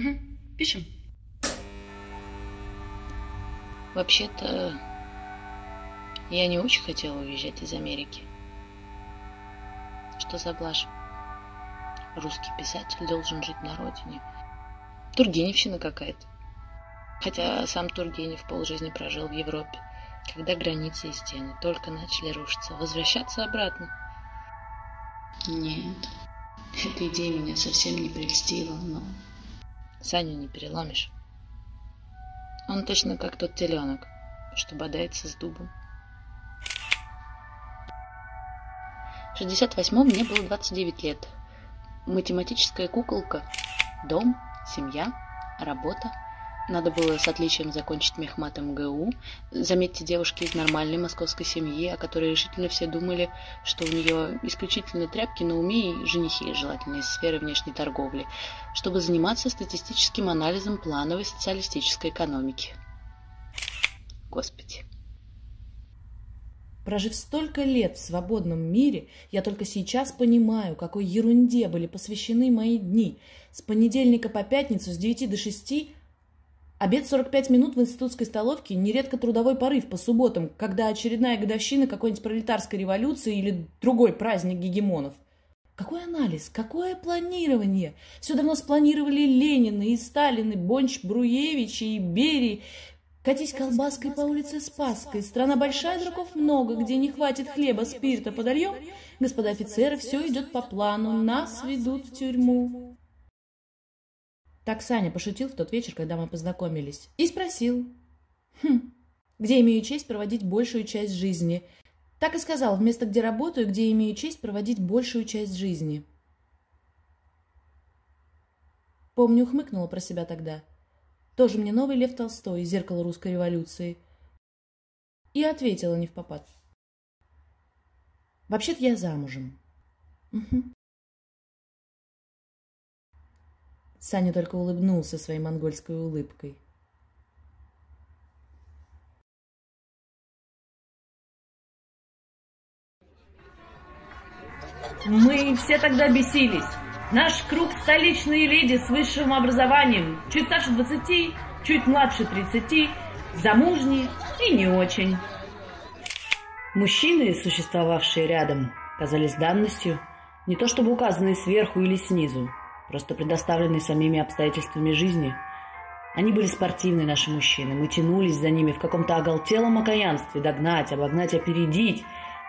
Угу. Пишем. Вообще-то, я не очень хотела уезжать из Америки. Что за блажь? Русский писатель должен жить на родине. Тургеневщина какая-то. Хотя сам Тургенев полжизни прожил в Европе, когда границы и стены только начали рушиться. Возвращаться обратно? Нет, эта идея меня совсем не прельстила, но... Саню не переломишь. Он точно как тот теленок, что бодается с дубом. В 68-м мне было 29 лет. Математическая куколка, дом, семья, работа — надо было с отличием закончить мехмат МГУ. Заметьте, девушки из нормальной московской семьи, о которой решительно все думали, что у нее исключительно тряпки на уме и женихи, желательно из сферы внешней торговли, чтобы заниматься статистическим анализом плановой социалистической экономики. Господи. Прожив столько лет в свободном мире, я только сейчас понимаю, какой ерунде были посвящены мои дни. С понедельника по пятницу с 9 до 6 Обед 45 минут в институтской столовке – нередко трудовой порыв по субботам, когда очередная годовщина какой-нибудь пролетарской революции или другой праздник гегемонов. Какой анализ? Какое планирование? Все давно спланировали Ленины и Сталины, Бонч-Бруевичи и Берии. Катись колбаской по улице Спасской. Страна большая, дураков много, где не хватит хлеба, спирта подольем. Господа офицеры, все идет по плану, нас ведут в тюрьму. Так Саня пошутил в тот вечер, когда мы познакомились. И спросил. Хм, где имею честь проводить большую часть жизни? Так и сказал, вместо где работаю, где имею честь проводить большую часть жизни. Помню, ухмыкнула про себя тогда. Тоже мне новый Лев Толстой, зеркало русской революции. И ответила не в попад. Вообще-то я замужем. Угу. Саня только улыбнулся своей монгольской улыбкой. Мы все тогда бесились. Наш круг столичные леди с высшим образованием, чуть старше двадцати, чуть младше тридцати, замужние и не очень. Мужчины, существовавшие рядом, казались данностью, не то чтобы указанные сверху или снизу, просто предоставленные самими обстоятельствами жизни. Они были спортивные, наши мужчины. Мы тянулись за ними в каком-то оголтелом окаянстве. Догнать, обогнать, опередить.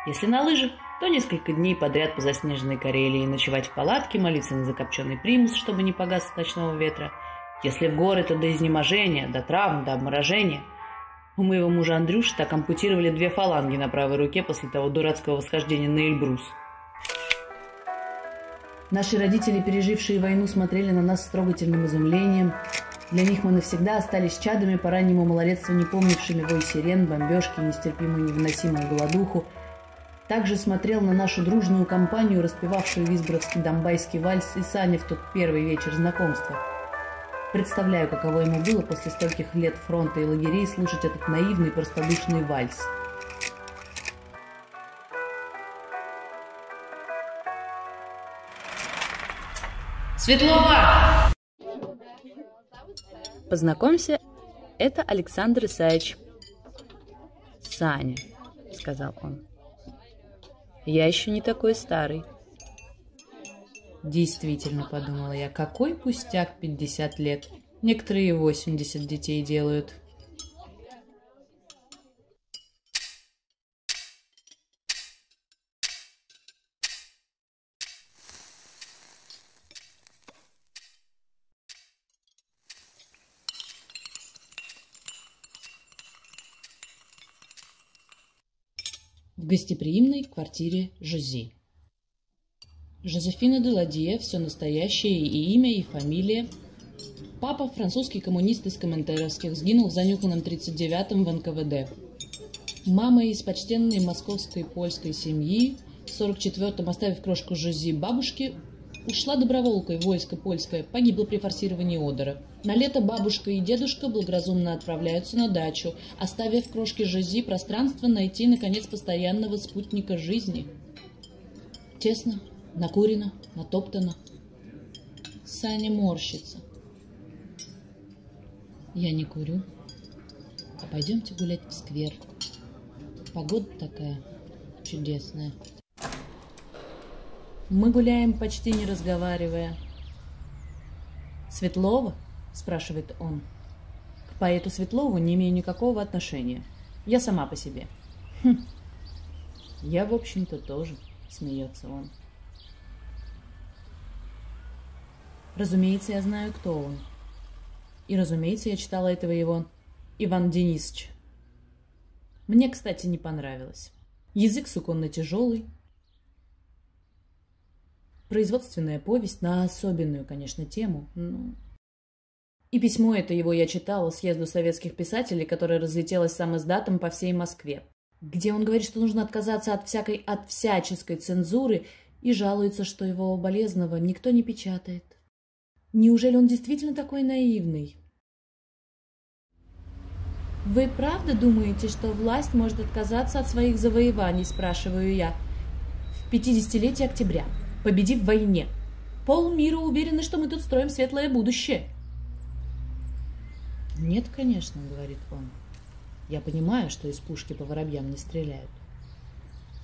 Если на лыжах, то несколько дней подряд по заснеженной Карелии, ночевать в палатке, молиться на закопченный примус, чтобы не погас от ночного ветра. Если в горы, то до изнеможения, до травм, до обморожения. У моего мужа Андрюши так ампутировали две фаланги на правой руке после того дурацкого восхождения на Эльбрус. Наши родители, пережившие войну, смотрели на нас с трогательным изумлением. Для них мы навсегда остались чадами по раннему малолетству, не помнившими вой сирен, бомбежки, нестерпимую невыносимую голодуху. Также смотрел на нашу дружную компанию, распевавшую визборовский домбайский вальс и Саня в тот первый вечер знакомства. Представляю, каково ему было после стольких лет фронта и лагерей слушать этот наивный, простодушный вальс – Светлова! Познакомься, это Александр Исаевич. Саня, сказал он. Я еще не такой старый. Действительно, подумала я, какой пустяк 50 лет. Некоторые 80 детей делают. В гостеприимной квартире Жози. Жозефина де Ладье, все настоящее и имя, и фамилия. Папа, французский коммунист из Комментеровских, сгинул в занюханном 39-м в НКВД. Мама из почтенной московской польской семьи, в 44-м, оставив крошку Жози бабушке, ушла доброволкой войско польское, погибла при форсировании Одера. На лето бабушка и дедушка благоразумно отправляются на дачу, оставив крошке Жизи пространство найти, наконец, постоянного спутника жизни. Тесно, накурено, натоптано. Саня морщится. Я не курю. А пойдемте гулять в сквер. Погода такая чудесная. Мы гуляем, почти не разговаривая. «Светлова?» – спрашивает он. К поэту Светлову не имею никакого отношения. Я сама по себе. Хм. Я, в общем-то, тоже, смеется он. Разумеется, я знаю, кто он. И, разумеется, я читала этого его Иван Денисович. Мне, кстати, не понравилось. Язык суконно тяжелый. Производственная повесть на особенную, конечно, тему. Ну... И письмо это его я читала съезду советских писателей, которое разлетелось сам издатом по всей Москве, где он говорит, что нужно отказаться от всякой от всяческой цензуры и жалуется, что его болезного никто не печатает. Неужели он действительно такой наивный? «Вы правда думаете, что власть может отказаться от своих завоеваний?» – спрашиваю я. «В 50-летие октября, победив в войне. Пол мира уверены, что мы тут строим светлое будущее». «Нет, конечно», – говорит он. «Я понимаю, что из пушки по воробьям не стреляют.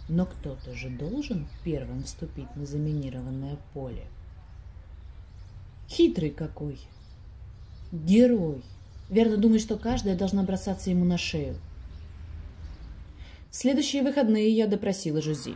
Но кто-то же должен первым вступить на заминированное поле». Хитрый какой. Герой. Верно думает, что каждая должна бросаться ему на шею. В следующие выходные я допросила Жузи.